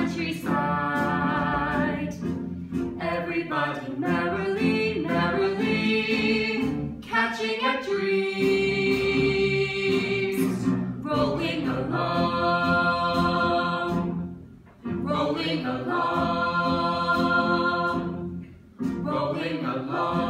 countryside. Everybody merrily, merrily, catching at dreams, rolling along, rolling along, rolling along.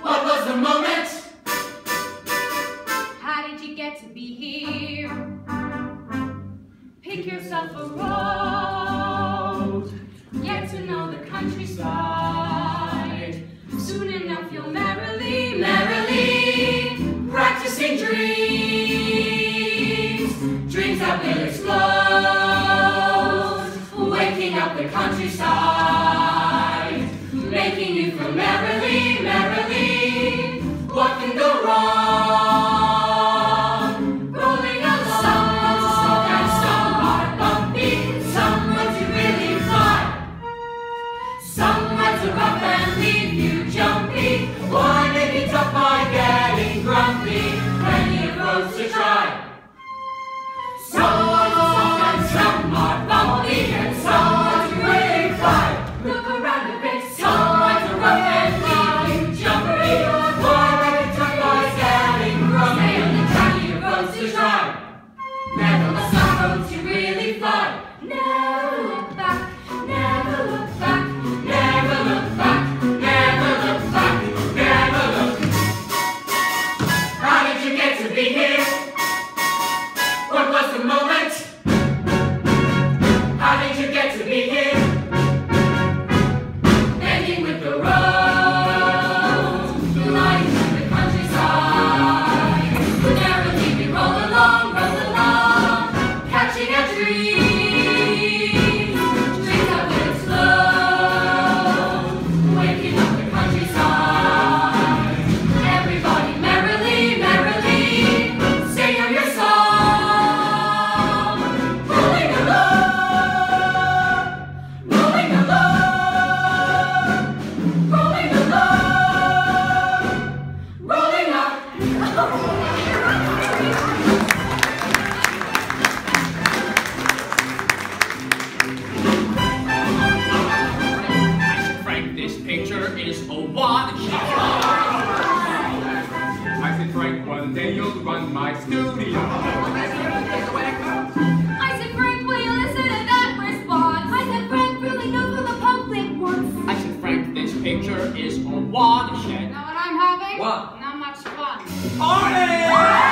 What was the moment? How did you get to be here? Pick yourself a road. Get to know the countryside. Soon enough you'll merrily, merrily. Having studio. I said, Frank, will you listen to that response? I said, Frank really knows what the public wants. I said, Frank, this picture is a watershed. Now what I'm having? What? Not much fun. Party!